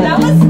That was